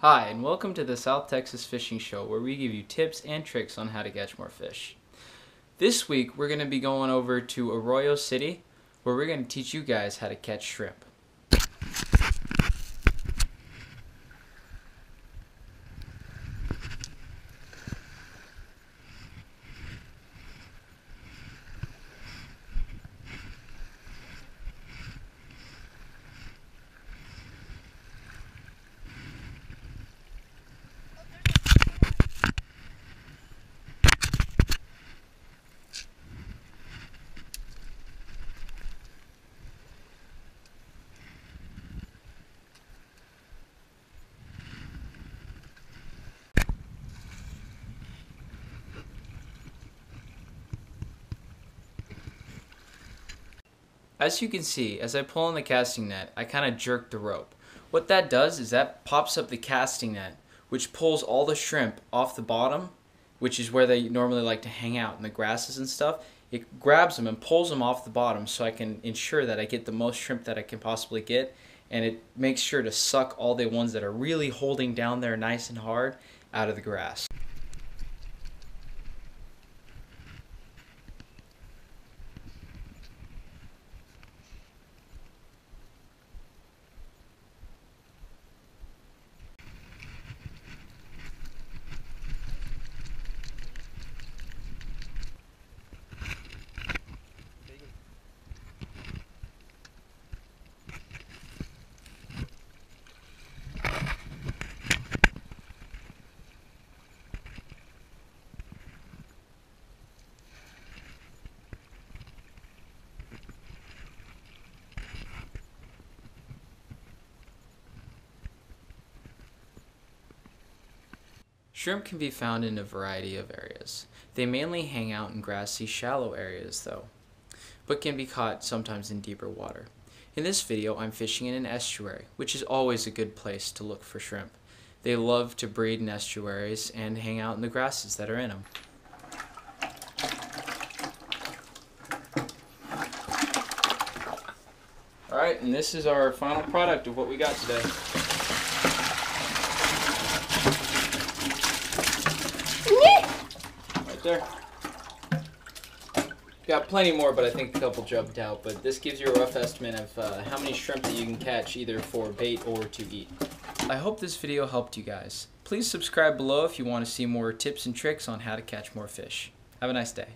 Hi, and welcome to the South Texas Fishing Show, where we give you tips and tricks on how to catch more fish. This week, we're going to be going over to Arroyo City, where we're going to teach you guys how to catch shrimp. As you can see, as I pull on the casting net, I kind of jerk the rope. What that does is that pops up the casting net, which pulls all the shrimp off the bottom, which is where they normally like to hang out in the grasses and stuff. It grabs them and pulls them off the bottom so I can ensure that I get the most shrimp that I can possibly get. And it makes sure to suck all the ones that are really holding down there nice and hard out of the grass. Shrimp can be found in a variety of areas. They mainly hang out in grassy, shallow areas though, but can be caught sometimes in deeper water. In this video, I'm fishing in an estuary, which is always a good place to look for shrimp. They love to breed in estuaries and hang out in the grasses that are in them. Alright, and this is our final product of what we got today. There. Got plenty more, but I think a couple jumped out. But this gives you a rough estimate of uh, how many shrimp that you can catch either for bait or to eat. I hope this video helped you guys. Please subscribe below if you want to see more tips and tricks on how to catch more fish. Have a nice day.